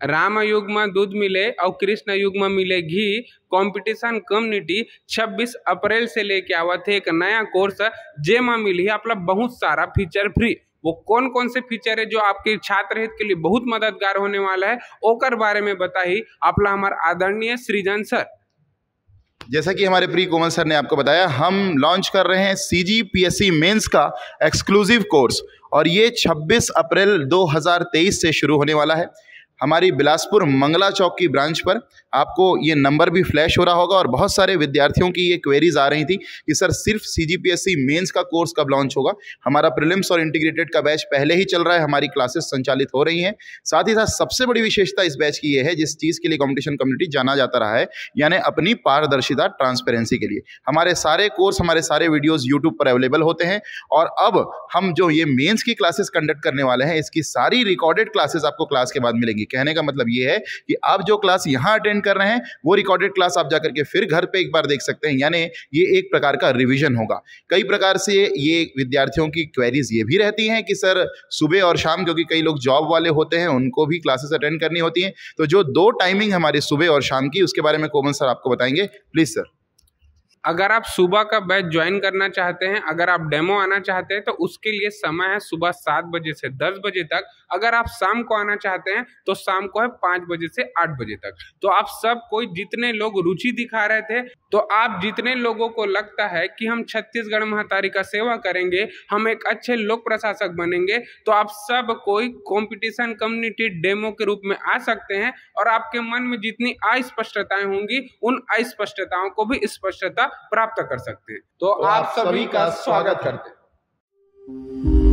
राम युग में दूध मिले और कृष्ण युग में मिले घी कंपटीशन कम्युनिटी 26 अप्रैल से लेके आवा थे एक नया कोर्स जेमा मिली है बहुत सारा फीचर फ्री वो कौन कौन से फीचर है जो आपके छात्र हित के लिए बहुत मददगार होने वाला है, ओकर बारे में बताई आपला हमारे आदरणीय सृजन सर। जैसा कि हमारे प्री कोमल सर ने आपको बताया, हम लॉन्च कर रहे हैं C G P S C mains का एक्सक्लूसिव कोर्स और ये 26 अप्रैल 2023 से शुरू होने वाला है। हमारी बिलासपुर मंगला चौक की ब्रांच पर आपको ये नंबर भी फ्लैश हो रहा होगा और बहुत सारे विद्यार्थियों की ये क्वेरीज आ रही थी कि सर सिर्फ़ C G P S C mains का कोर्स कब लॉन्च होगा? हमारा प्रिलिम्स और इंटीग्रेटेड का बैच पहले ही चल रहा है, हमारी क्लासेस संचालित हो रही हैं। साथ ही साथ सबसे बड़ी विशेषता इस बैच की ये है, जिस चीज़ के लिए कॉम्पिटिशन कम्युनिटी जाना जाता रहा है, यानी अपनी पारदर्शिता ट्रांसपेरेंसी के लिए। हमारे सारे कोर्स हमारे सारे वीडियोज़ यूट्यूब पर अवेलेबल होते हैं और अब हम जो ये मेन्स की क्लासेस कंडक्ट करने वाले हैं, इसकी सारी रिकॉर्डेड क्लासेस आपको क्लास के बाद मिलेंगी। कहने का मतलब ये है कि आप जो क्लास यहाँ अटेंड कर रहे हैं, वो रिकॉर्डेड क्लास आप जाकर के फिर घर पे एक बार देख सकते हैं। यानी ये एक प्रकार का रिविजन होगा। कई प्रकार से ये विद्यार्थियों की क्वेरीज ये भी रहती हैं कि सर, सुबह और शाम, क्योंकि कई लोग जॉब वाले होते हैं, उनको भी क्लासेस अटेंड करनी होती हैं। तो जो दो टाइमिंग हमारी सुबह और शाम की, उसके बारे में कोमल सर आपको बताएँगे। प्लीज़ सर अगर आप सुबह का बैच ज्वाइन करना चाहते हैं, अगर आप डेमो आना चाहते हैं तो उसके लिए समय है सुबह सात बजे से दस बजे तक। अगर आप शाम को आना चाहते हैं तो शाम को है पाँच बजे से आठ बजे तक। तो आप सब कोई जितने लोग रुचि दिखा रहे थे तो आप जितने लोगों को लगता है कि हम छत्तीसगढ़ महतारी का सेवा करेंगे, हम एक अच्छे लोक प्रशासक बनेंगे तो आप सब कोई कॉम्पिटिशन कम्युनिटी डेमो के रूप में आ सकते हैं और आपके मन में जितनी अस्पष्टताएँ होंगी, उन अस्पष्टताओं को भी स्पष्टता प्राप्त कर सकते। हैं तो, तो आप सभी का स्वागत करते हैं।